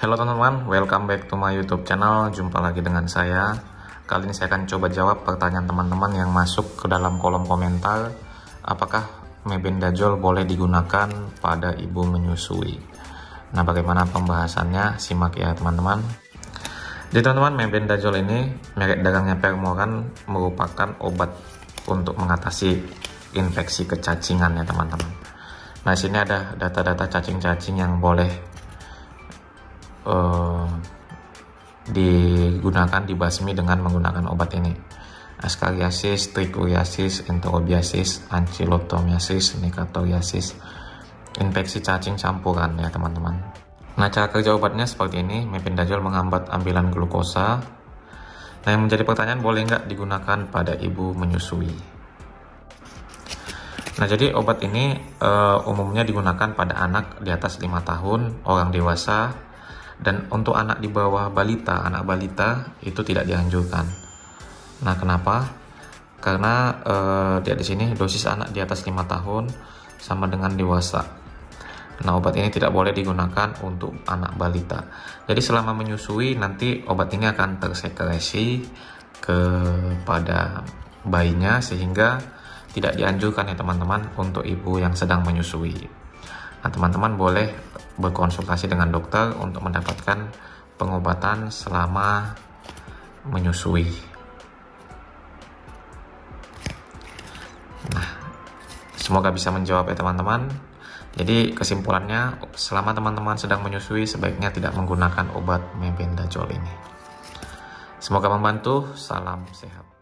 Halo teman-teman, welcome back to my YouTube channel. Jumpa lagi dengan saya. Kali ini saya akan coba jawab pertanyaan teman-teman yang masuk ke dalam kolom komentar. Apakah mebendazole boleh digunakan pada ibu menyusui? Nah, bagaimana pembahasannya? Simak ya teman-teman. Jadi teman-teman, mebendazole ini merek dagangnya Permoran merupakan obat untuk mengatasi infeksi kecacingan ya teman-teman. Nah, sini ada data-data cacing-cacing yang boleh uh, digunakan dibasmi dengan menggunakan obat ini. Ascariasis, Trichuriasis, Enterobiasis, Ancylothomiasis, Nicatoriasis infeksi cacing campuran ya teman-teman. Nah cara kerja obatnya seperti ini. Mependazole menghambat ambilan glukosa. Nah yang menjadi pertanyaan boleh nggak digunakan pada ibu menyusui? Nah, jadi obat ini uh, umumnya digunakan pada anak di atas 5 tahun, orang dewasa, dan untuk anak di bawah balita, anak balita itu tidak dianjurkan. Nah, kenapa? Karena eh, di sini dosis anak di atas 5 tahun sama dengan dewasa. Nah, obat ini tidak boleh digunakan untuk anak balita. Jadi selama menyusui nanti obat ini akan tersekresi kepada bayinya sehingga tidak dianjurkan ya teman-teman untuk ibu yang sedang menyusui. Nah, teman-teman boleh berkonsultasi dengan dokter untuk mendapatkan pengobatan selama menyusui. Nah, semoga bisa menjawab ya teman-teman. Jadi kesimpulannya, selama teman-teman sedang menyusui, sebaiknya tidak menggunakan obat mebendazole ini. Semoga membantu. Salam sehat.